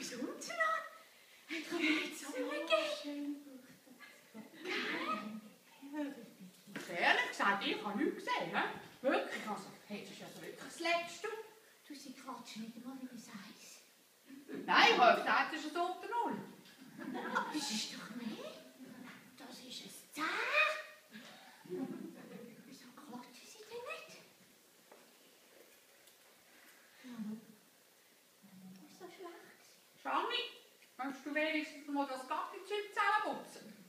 durchs Hut zu lassen. Ein niet Ehrlich gesagt, ich habe nichts gesehen. He? Wirklich, also, jetzt zo also wirklich das ist unter Null. nul. is toch meer? du wenigstens mal das Gartenzimmer zusammenputzen?